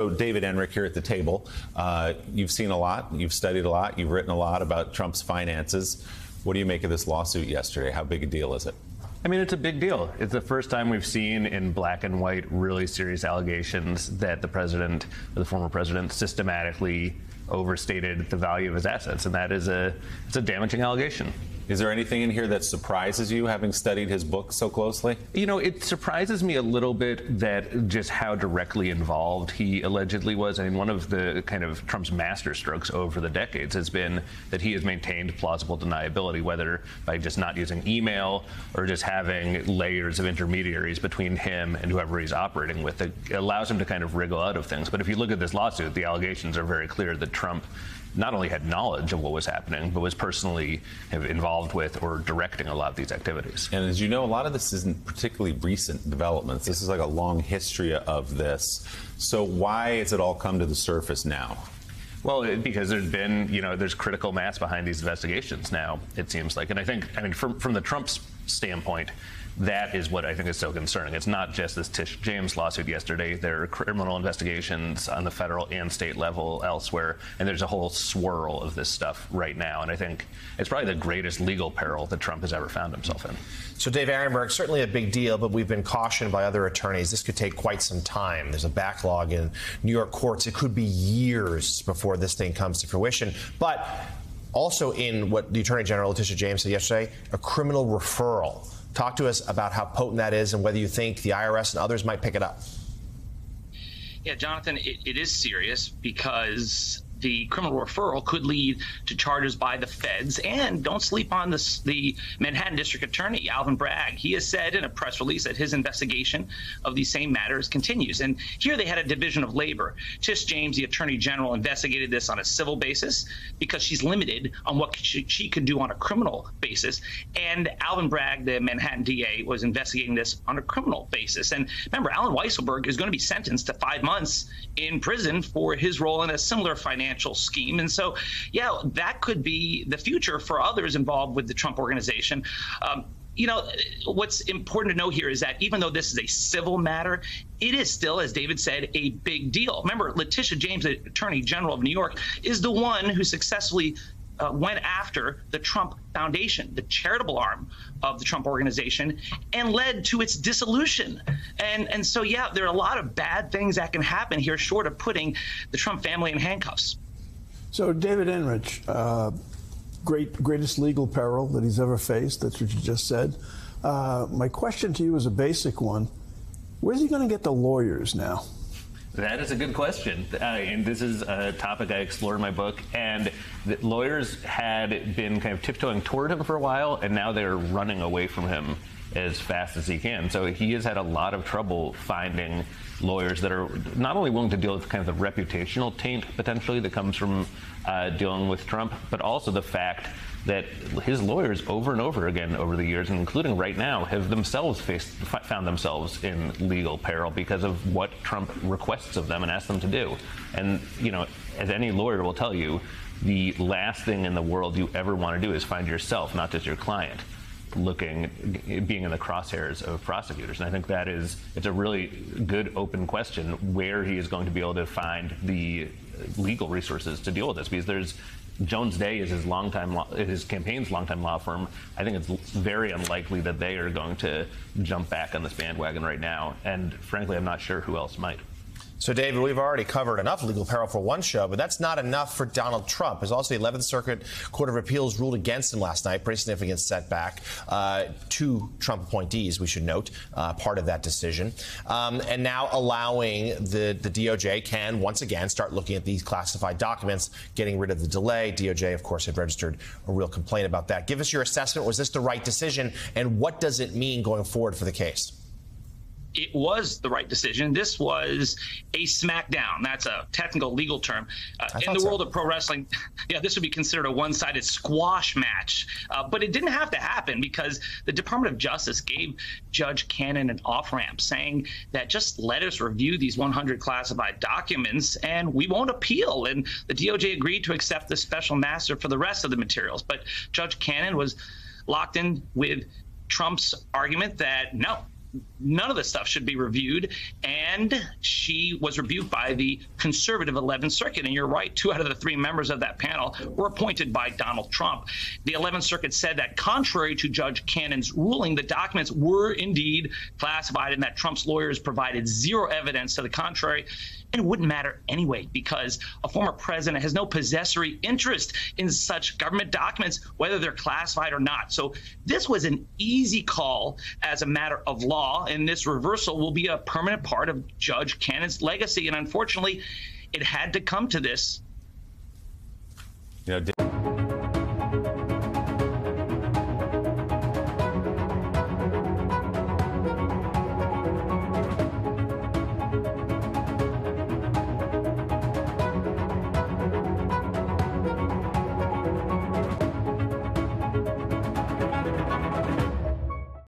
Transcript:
So David Enrich here at the table. Uh, you've seen a lot, you've studied a lot, you've written a lot about Trump's finances. What do you make of this lawsuit yesterday? How big a deal is it? I mean, it's a big deal. It's the first time we've seen in black and white really serious allegations that the president, the former president, systematically overstated the value of his assets, and that is a it's a damaging allegation. Is there anything in here that surprises you, having studied his book so closely? You know, it surprises me a little bit that just how directly involved he allegedly was. I mean, one of the kind of Trump's masterstrokes over the decades has been that he has maintained plausible deniability, whether by just not using email or just having layers of intermediaries between him and whoever he's operating with. It allows him to kind of wriggle out of things. But if you look at this lawsuit, the allegations are very clear that Trump not only had knowledge of what was happening, but was personally involved with or directing a lot of these activities. And as you know, a lot of this isn't particularly recent developments. This is like a long history of this. So why has it all come to the surface now? Well, because there's been, you know, there's critical mass behind these investigations now, it seems like. And I think, I mean, from, from the Trump standpoint, that is what I think is so concerning. It's not just this Tish James lawsuit yesterday. There are criminal investigations on the federal and state level elsewhere, and there's a whole swirl of this stuff right now. And I think it's probably the greatest legal peril that Trump has ever found himself in. So, Dave Aronberg, certainly a big deal, but we've been cautioned by other attorneys this could take quite some time. There's a backlog in New York courts. It could be years before this thing comes to fruition. But also, in what the Attorney General Letitia James said yesterday, a criminal referral. Talk to us about how potent that is and whether you think the IRS and others might pick it up. Yeah, Jonathan, it, it is serious because the criminal referral could lead to charges by the feds. And don't sleep on this, the Manhattan District Attorney, Alvin Bragg. He has said in a press release that his investigation of these same matters continues. And here they had a division of labor. Tish James, the Attorney General, investigated this on a civil basis because she's limited on what she, she could do on a criminal basis. And Alvin Bragg, the Manhattan DA, was investigating this on a criminal basis. And remember, Allen Weisselberg is going to be sentenced to five months in prison for his role in a similar financial financial scheme. And so, yeah, that could be the future for others involved with the Trump organization. Um, you know, what's important to know here is that even though this is a civil matter, it is still, as David said, a big deal. Remember, Letitia James, the Attorney General of New York, is the one who successfully uh, went after the Trump Foundation, the charitable arm of the Trump organization, and led to its dissolution. And and so yeah, there are a lot of bad things that can happen here, short of putting the Trump family in handcuffs. So David Enrich, uh, great greatest legal peril that he's ever faced. That's what you just said. Uh, my question to you is a basic one. Where's he going to get the lawyers now? That is a good question. Uh, and this is a topic I explore in my book. And lawyers had been kind of tiptoeing toward him for a while, and now they're running away from him as fast as he can. So he has had a lot of trouble finding lawyers that are not only willing to deal with kind of the reputational taint potentially that comes from uh, dealing with Trump, but also the fact that his lawyers over and over again over the years, and including right now, have themselves faced, found themselves in legal peril because of what Trump requests of them and ask them to do. And, you know, as any lawyer will tell you, the last thing in the world you ever want to do is find yourself, not just your client, looking, being in the crosshairs of prosecutors. And I think that is, it's a really good open question where he is going to be able to find the legal resources to deal with this because there's Jones Day is his longtime law, his campaign's longtime law firm. I think it's very unlikely that they are going to jump back on this bandwagon right now. And frankly, I'm not sure who else might. So, David, we've already covered enough legal peril for one show, but that's not enough for Donald Trump. There's also the 11th Circuit Court of Appeals ruled against him last night, pretty significant setback. Uh, two Trump appointees, we should note, uh, part of that decision. Um, and now allowing the, the DOJ can once again start looking at these classified documents, getting rid of the delay. DOJ, of course, had registered a real complaint about that. Give us your assessment. Was this the right decision? And what does it mean going forward for the case? It was the right decision. This was a smackdown. That's a technical legal term. Uh, in the so. world of pro wrestling, yeah, this would be considered a one sided squash match. Uh, but it didn't have to happen because the Department of Justice gave Judge Cannon an off ramp saying that just let us review these 100 classified documents and we won't appeal. And the DOJ agreed to accept the special master for the rest of the materials. But Judge Cannon was locked in with Trump's argument that no, none of this stuff should be reviewed. And she was reviewed by the conservative 11th Circuit. And you're right, two out of the three members of that panel were appointed by Donald Trump. The 11th Circuit said that contrary to Judge Cannon's ruling, the documents were indeed classified and that Trump's lawyers provided zero evidence to the contrary. And it wouldn't matter anyway because a former president has no possessory interest in such government documents, whether they're classified or not. So this was an easy call as a matter of law, and this reversal will be a permanent part of Judge Cannon's legacy. And unfortunately, it had to come to this.